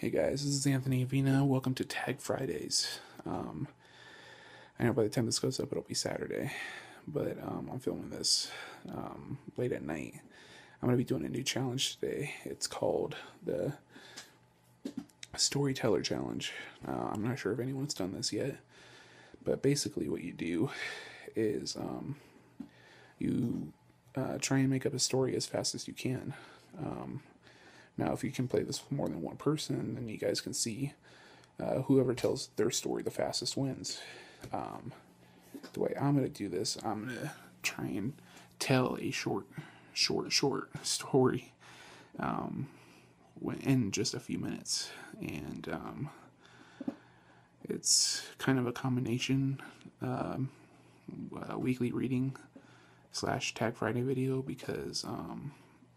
Hey guys, this is Anthony Avina. Welcome to Tag Fridays. Um, I know by the time this goes up, it'll be Saturday, but um, I'm filming this um, late at night. I'm going to be doing a new challenge today. It's called the Storyteller Challenge. Uh, I'm not sure if anyone's done this yet, but basically, what you do is um, you uh, try and make up a story as fast as you can. Um, now, if you can play this with more than one person, then you guys can see uh, whoever tells their story the fastest wins. Um, the way I'm going to do this, I'm going to try and tell a short, short, short story um, in just a few minutes. And um, it's kind of a combination um, weekly reading slash Tag Friday video because um,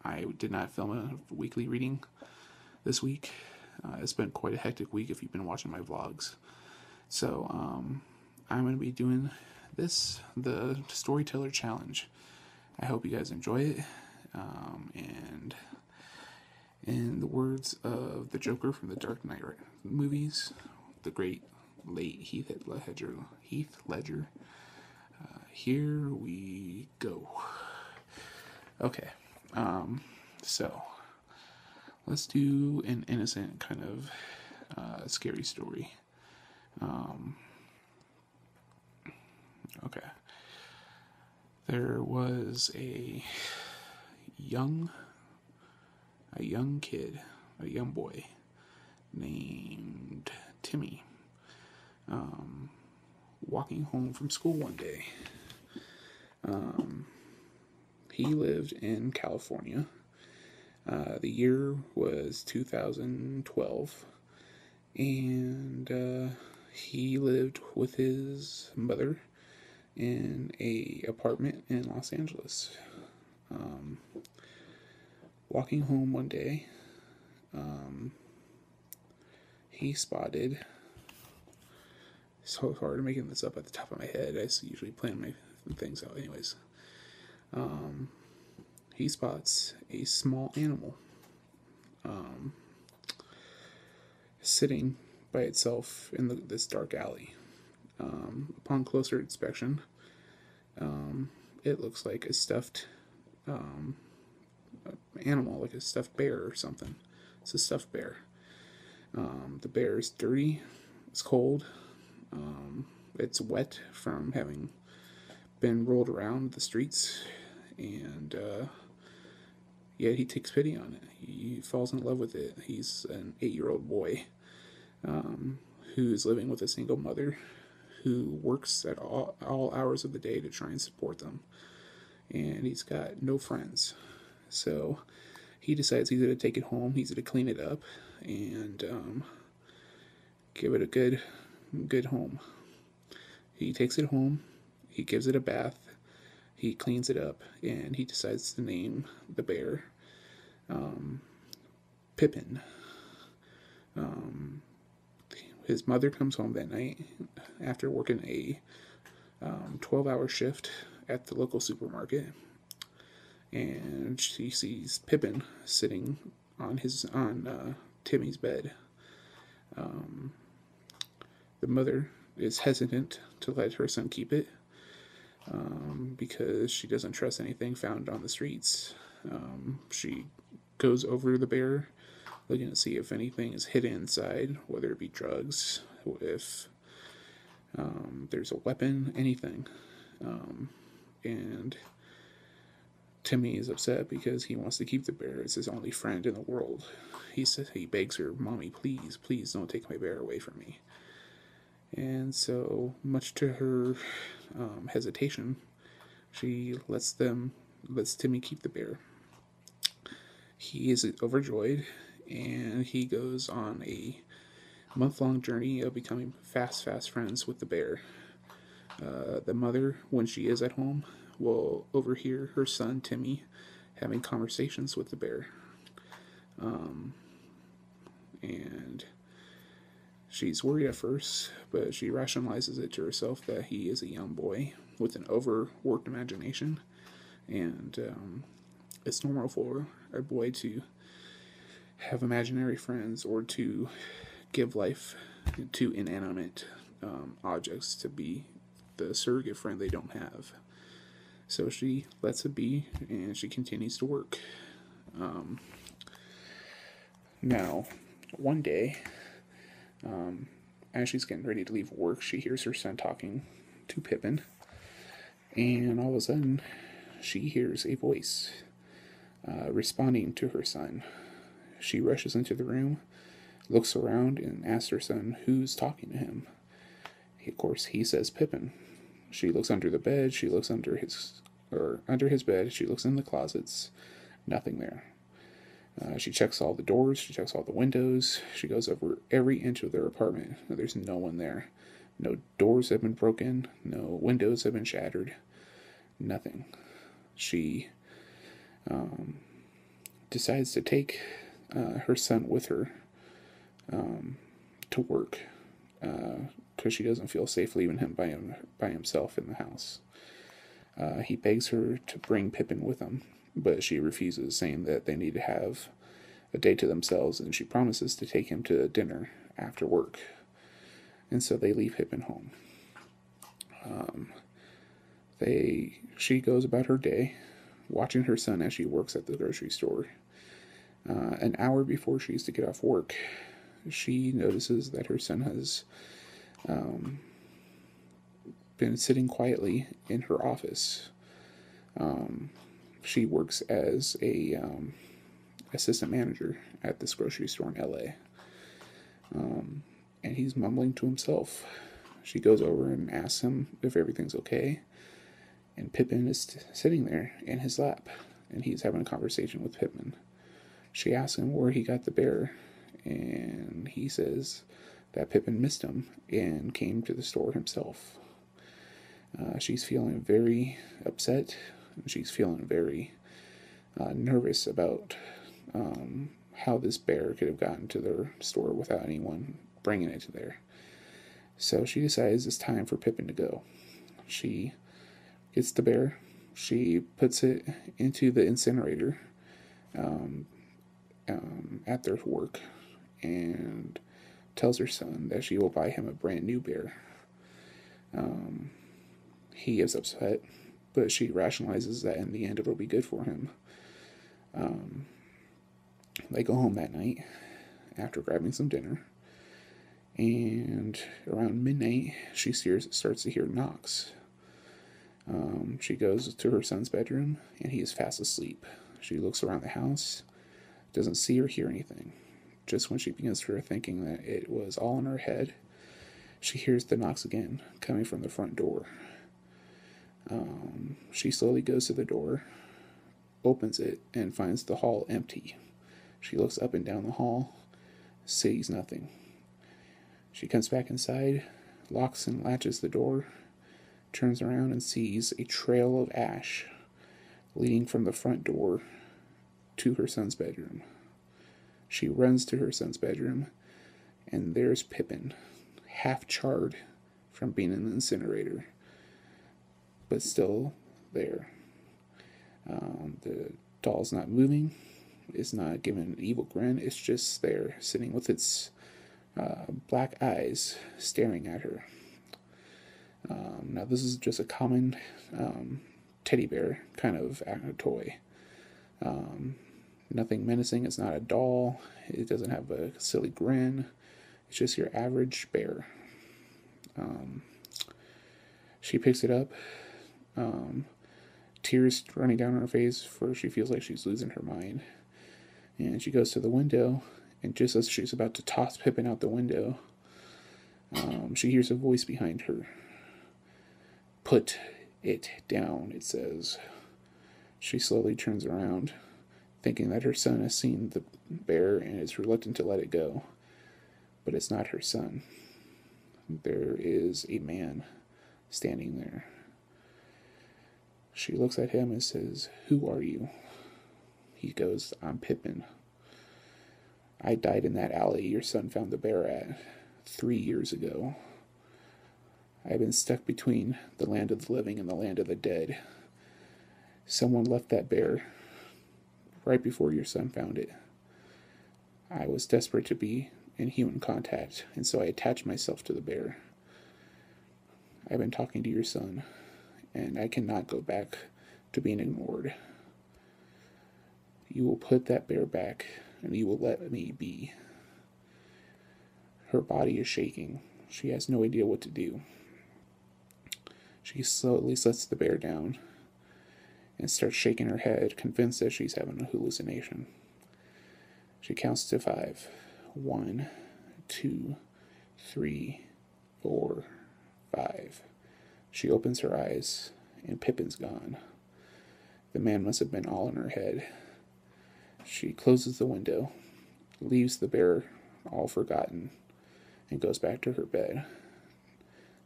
I did not film a weekly reading this week. Uh, it's been quite a hectic week if you've been watching my vlogs. So um, I'm going to be doing this, the Storyteller Challenge. I hope you guys enjoy it. Um, and in the words of the Joker from the Dark Knight movies, the great late Heath Ledger, Heath Ledger. Uh, here we go. Okay. Um, so let's do an innocent kind of uh, scary story. Um, okay. There was a young, a young kid, a young boy named Timmy, um, walking home from school one day. Um, he lived in California. Uh, the year was 2012, and uh, he lived with his mother in a apartment in Los Angeles. Um, walking home one day, um, he spotted. So hard making this up at the top of my head. I usually plan my things out, anyways um, he spots a small animal um, sitting by itself in the, this dark alley. Um, upon closer inspection, um, it looks like a stuffed um, animal, like a stuffed bear or something. It's a stuffed bear. Um, the bear is dirty, it's cold, it's wet from having been rolled around the streets and uh, yet he takes pity on it. He falls in love with it. He's an eight year old boy um, who's living with a single mother who works at all, all hours of the day to try and support them. And he's got no friends. So he decides he's going to take it home, he's going to clean it up, and um, give it a good, good home. He takes it home, he gives it a bath, he cleans it up and he decides to name the bear um, Pippin. Um, his mother comes home that night after working a um, 12 hour shift at the local supermarket and she sees Pippin sitting on his on uh, Timmy's bed. Um, the mother is hesitant to let her son keep it um, because she doesn't trust anything found on the streets. Um, she goes over the bear, looking to see if anything is hidden inside, whether it be drugs, if um, there's a weapon, anything. Um, and Timmy is upset because he wants to keep the bear. It's his only friend in the world. He says he begs her, "Mommy, please, please don't take my bear away from me." And so, much to her um, hesitation, she lets them lets Timmy keep the bear. He is overjoyed, and he goes on a month-long journey of becoming fast, fast friends with the bear. Uh, the mother, when she is at home, will overhear her son Timmy having conversations with the bear. Um, and She's worried at first, but she rationalizes it to herself that he is a young boy with an overworked imagination, and um, it's normal for a boy to have imaginary friends or to give life to inanimate um, objects to be the surrogate friend they don't have. So she lets it be and she continues to work. Um, now, one day, um, as she's getting ready to leave work, she hears her son talking to Pippin. And all of a sudden, she hears a voice uh, responding to her son. She rushes into the room, looks around, and asks her son who's talking to him. Of course, he says Pippin. She looks under the bed. She looks under his or under his bed. She looks in the closets. Nothing there. Uh, she checks all the doors. She checks all the windows. She goes over every inch of their apartment. There's no one there. No doors have been broken. No windows have been shattered. Nothing. She um, decides to take uh, her son with her um, to work because uh, she doesn't feel safe leaving him by him by himself in the house. Uh, he begs her to bring Pippin with him, but she refuses, saying that they need to have a day to themselves, and she promises to take him to dinner after work. And so they leave Pippin home. Um, they she goes about her day, watching her son as she works at the grocery store. Uh, an hour before she's to get off work, she notices that her son has um, been sitting quietly in her office. Um, she works as a um, assistant manager at this grocery store in LA. Um, and he's mumbling to himself. She goes over and asks him if everything's okay. And Pippin is sitting there in his lap, and he's having a conversation with Pippin. She asks him where he got the bear, and he says that Pippin missed him and came to the store himself. Uh, she's feeling very upset, she's feeling very uh, nervous about um, how this bear could have gotten to their store without anyone bringing it to there. So she decides it's time for Pippin to go. She gets the bear, she puts it into the incinerator um, um, at their work, and tells her son that she will buy him a brand new bear. Um, he is upset, but she rationalizes that in the end it'll be good for him. Um, they go home that night after grabbing some dinner, and around midnight, she starts to hear knocks. Um, she goes to her son's bedroom, and he is fast asleep. She looks around the house, doesn't see or hear anything. Just when she begins her thinking that it was all in her head, she hears the knocks again, coming from the front door. Um, she slowly goes to the door, opens it, and finds the hall empty. She looks up and down the hall, sees nothing. She comes back inside, locks and latches the door, turns around and sees a trail of ash leading from the front door to her son's bedroom. She runs to her son's bedroom, and there's Pippin, half charred from being in the incinerator, but still there. Um, the doll's not moving, it's not giving an evil grin, it's just there, sitting with its uh, black eyes staring at her. Um, now, this is just a common um, teddy bear kind of toy. Um, nothing menacing. It's not a doll. It doesn't have a silly grin. It's just your average bear. Um, she picks it up, um, tears running down her face, for she feels like she's losing her mind. And she goes to the window, and just as she's about to toss Pippin out the window, um, she hears a voice behind her. Put it down, it says. She slowly turns around, thinking that her son has seen the bear and is reluctant to let it go. But it's not her son. There is a man standing there. She looks at him and says, Who are you? He goes, I'm Pippin. I died in that alley your son found the bear at three years ago. I have been stuck between the land of the living and the land of the dead. Someone left that bear right before your son found it. I was desperate to be in human contact, and so I attached myself to the bear. I've been talking to your son, and I cannot go back to being ignored. You will put that bear back, and you will let me be. Her body is shaking. She has no idea what to do. She slowly sets the bear down and starts shaking her head, convinced that she's having a hallucination. She counts to five. One, two, three, four, five. She opens her eyes, and Pippin's gone. The man must have been all in her head. She closes the window, leaves the bear all forgotten, and goes back to her bed.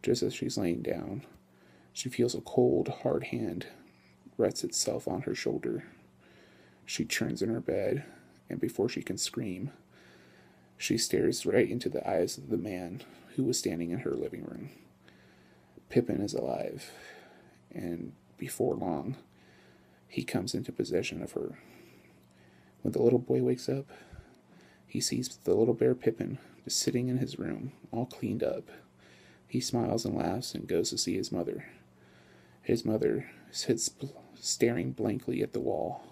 Just as she's laying down, she feels a cold, hard hand rests itself on her shoulder. She turns in her bed, and before she can scream, she stares right into the eyes of the man who was standing in her living room. Pippin is alive, and before long, he comes into possession of her. When the little boy wakes up, he sees the little bear Pippin just sitting in his room, all cleaned up. He smiles and laughs and goes to see his mother. His mother sits staring blankly at the wall,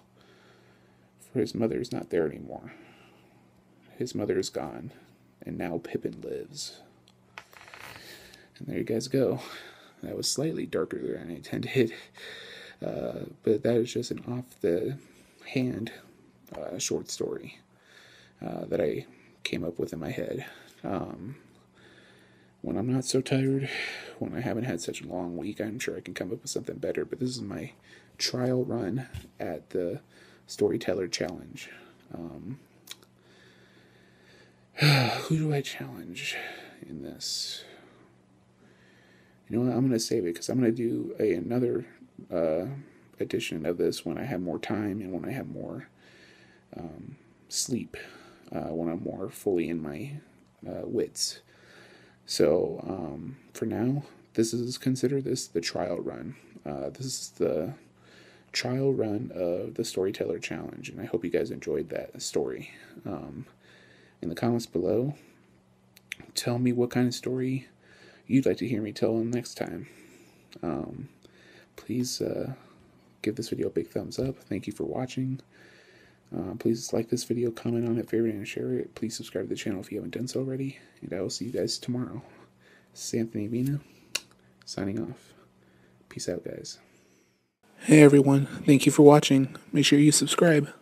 for his mother is not there anymore. His mother is gone, and now Pippin lives. And there you guys go. That was slightly darker than I intended, uh, but that is just an off the hand uh, short story uh, that I came up with in my head. Um, when I'm not so tired, when I haven't had such a long week, I'm sure I can come up with something better. But this is my trial run at the Storyteller Challenge. Um, who do I challenge in this? You know what? I'm going to save it because I'm going to do a, another uh, edition of this when I have more time and when I have more um, sleep, uh, when I'm more fully in my uh, wits. So um, for now, this is consider this the trial run. Uh, this is the trial run of the Storyteller Challenge, and I hope you guys enjoyed that story. Um, in the comments below, tell me what kind of story you'd like to hear me tell them next time. Um, please uh, give this video a big thumbs up. Thank you for watching. Uh, please like this video, comment on it, favorite, and share it. Please subscribe to the channel if you haven't done so already. And I will see you guys tomorrow. This is Anthony Avina, signing off. Peace out, guys. Hey everyone, thank you for watching. Make sure you subscribe.